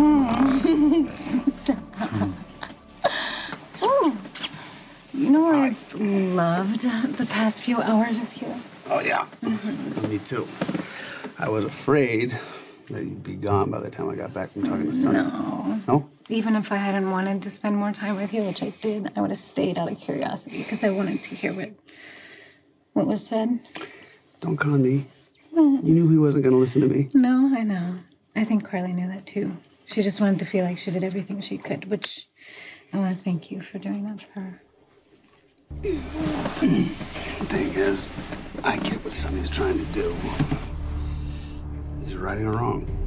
Mm. you know I've loved the past few hours with you? Oh, yeah. Mm -hmm. Me too. I was afraid that you'd be gone by the time I got back from talking to Sonny. No. No? Even if I hadn't wanted to spend more time with you, which I did, I would have stayed out of curiosity because I wanted to hear what, what was said. Don't con me. Mm. You knew he wasn't going to listen to me. No, I know. I think Carly knew that too. She just wanted to feel like she did everything she could, which I want to thank you for doing that for her. The thing is, I get what Sonny's trying to do. He's right or wrong.